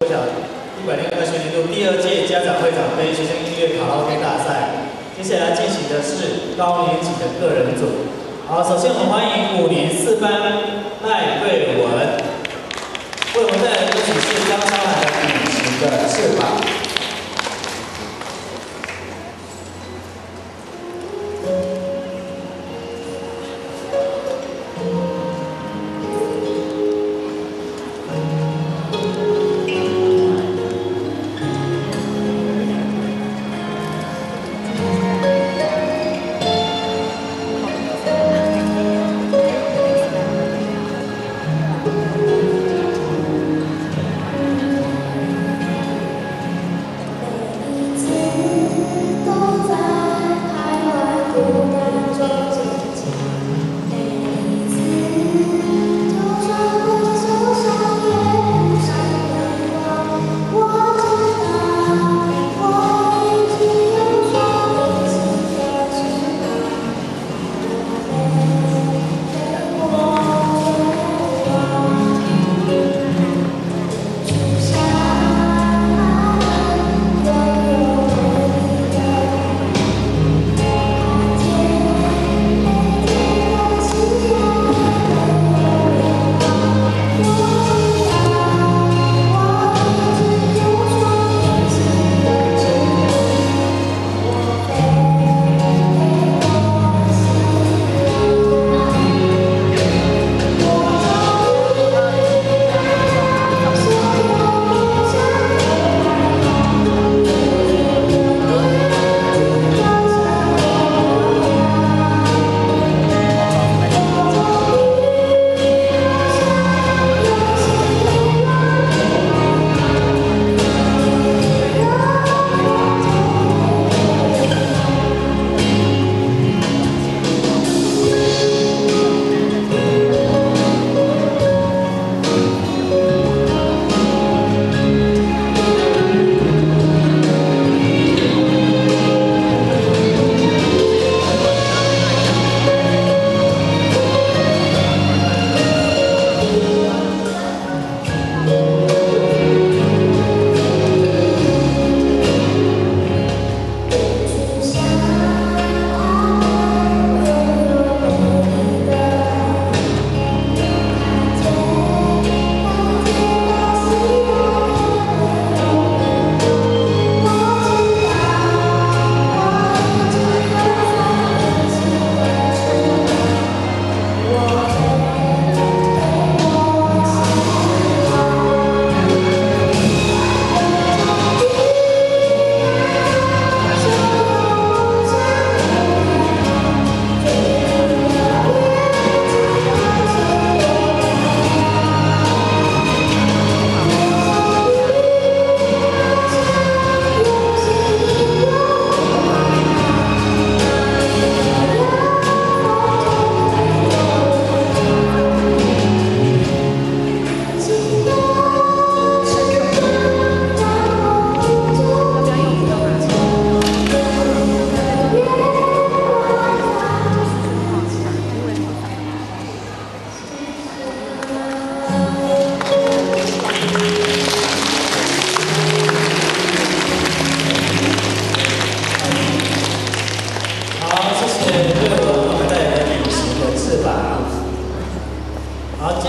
国小一百零二学年度第二届家长会长杯学生音乐卡拉 OK 大赛，接下来进行的是高年级的个人组。好，首先我们欢迎五年四班赖桂文，为我们带来的歌曲是张韶涵的《隐形的翅膀》。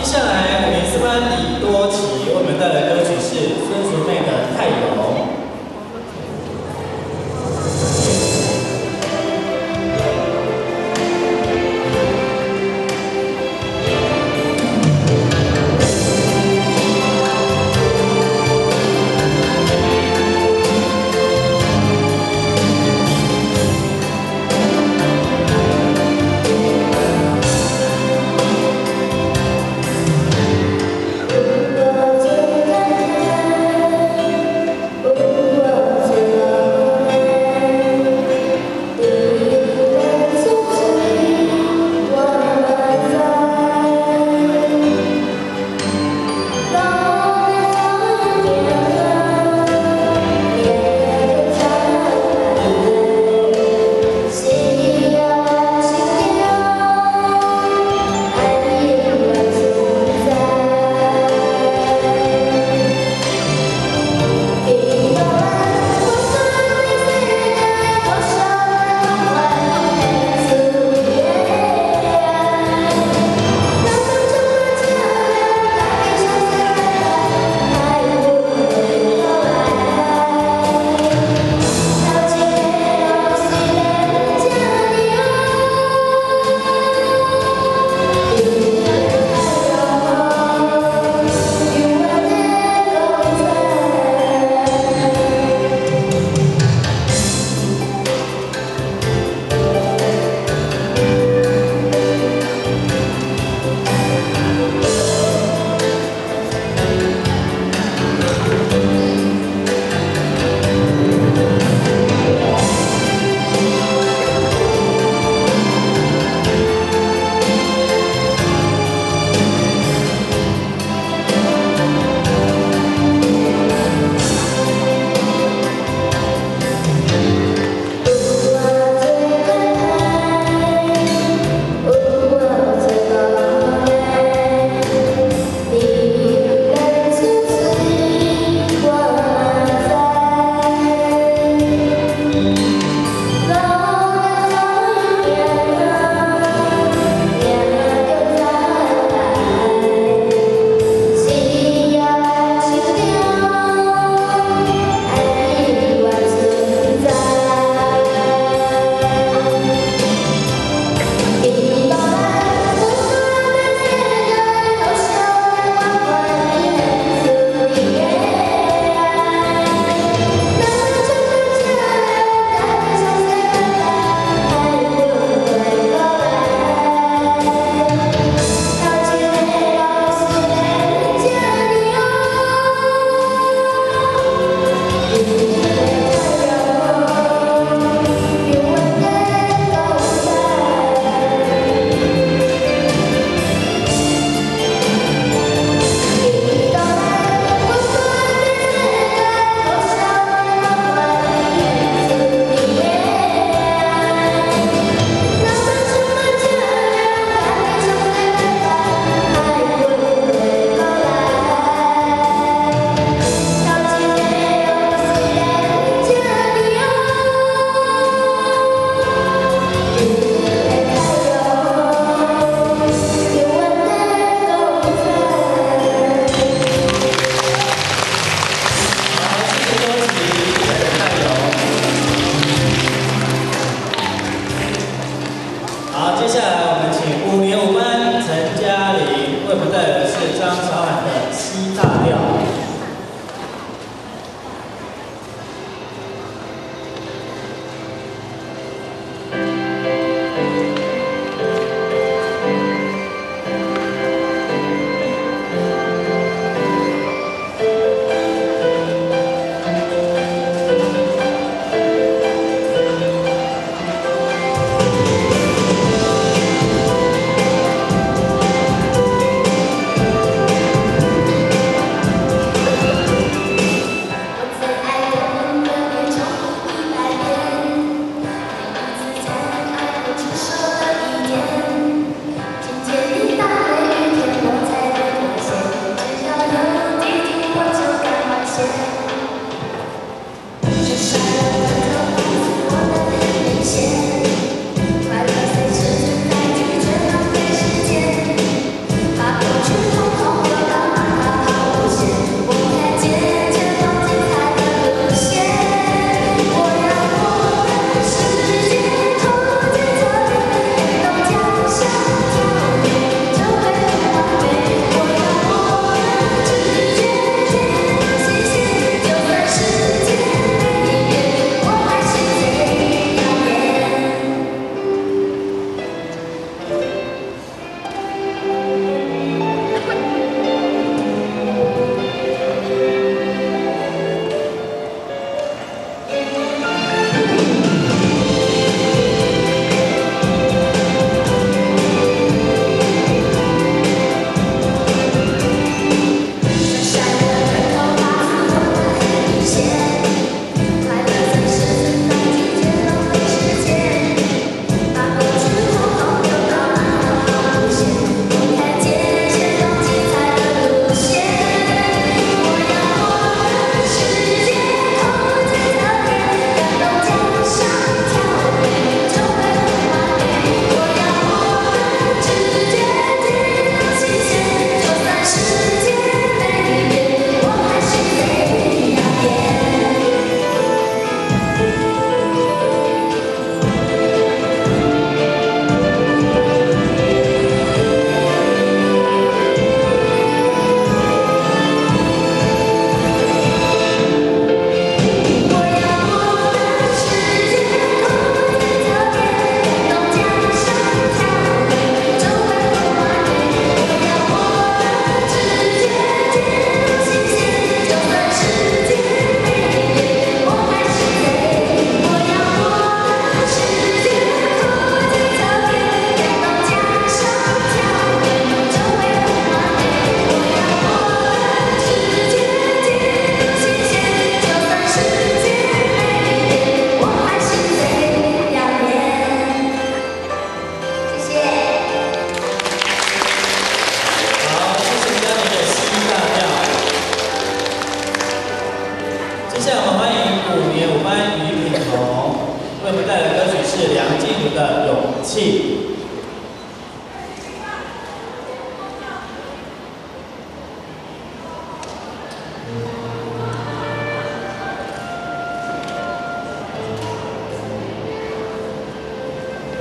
接下来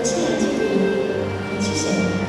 谢谢你们谢谢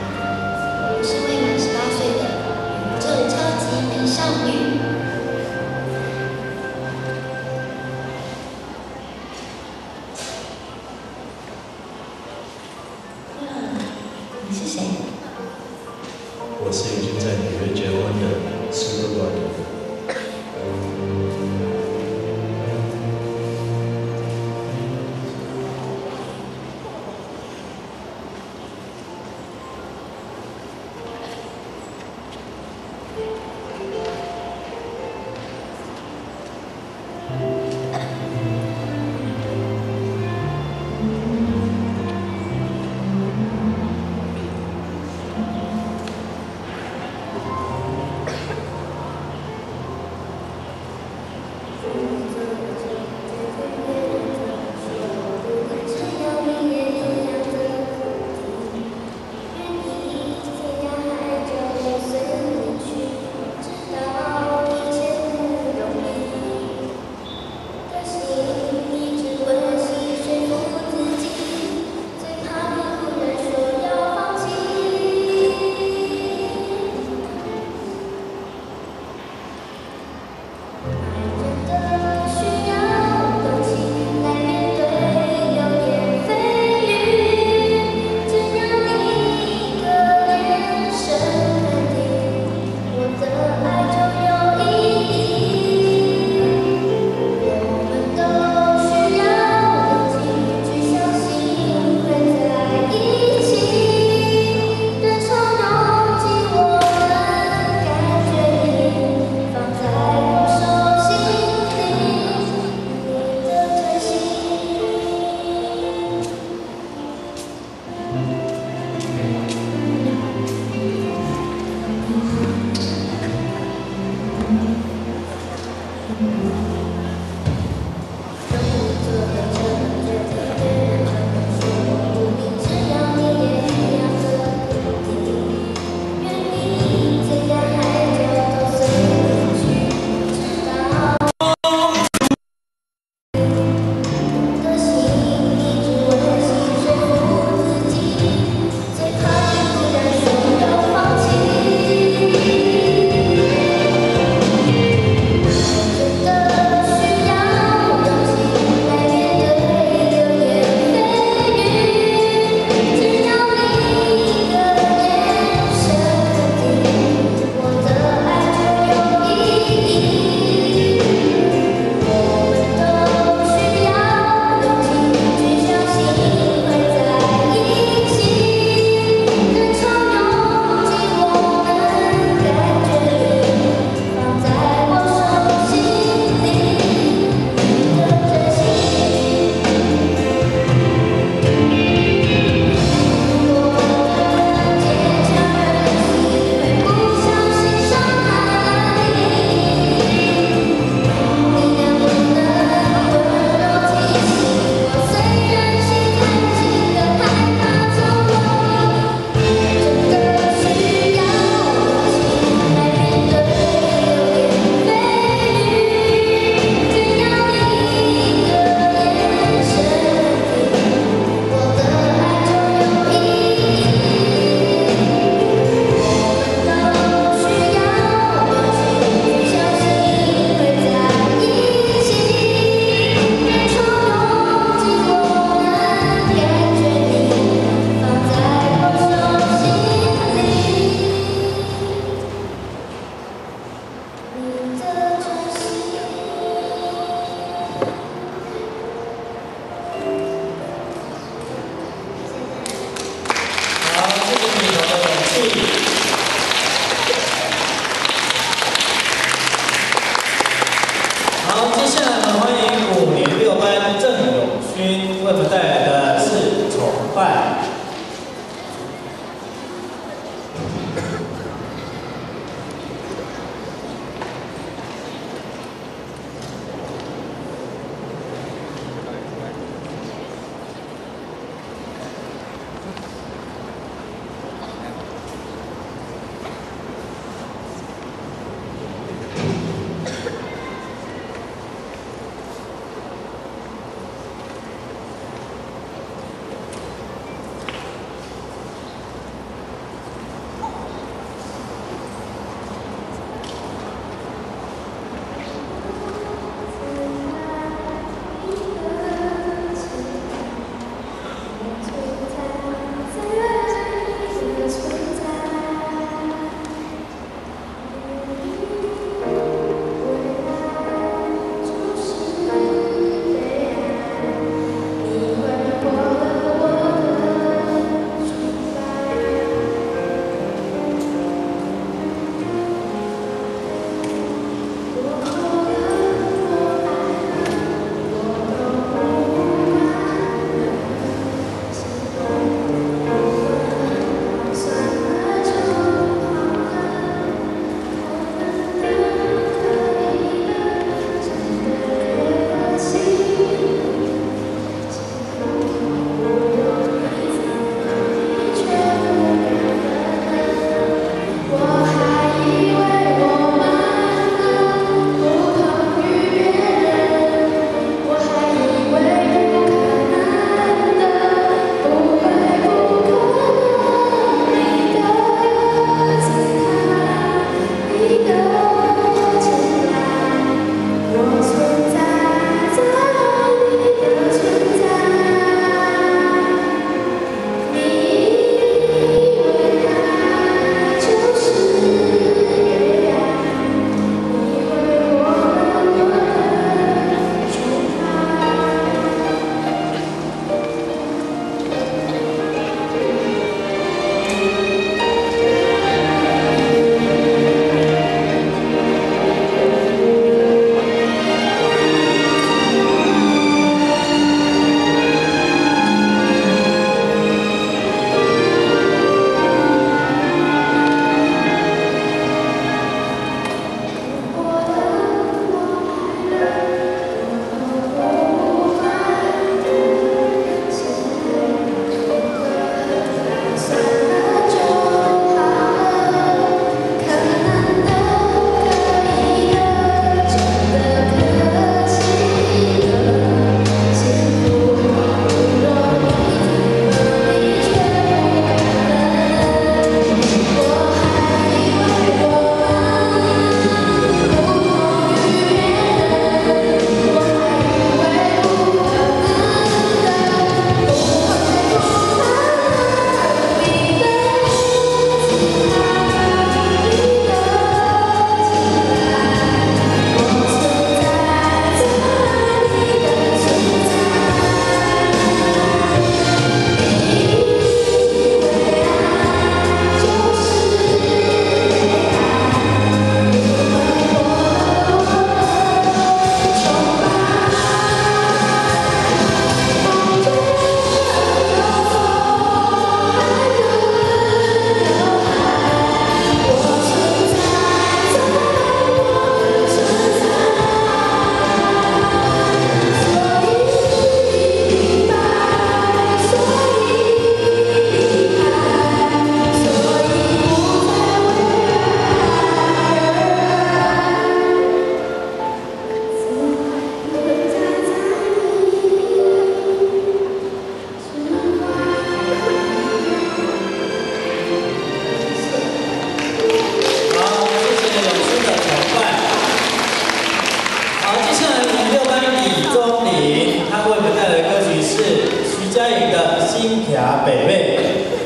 a Pepe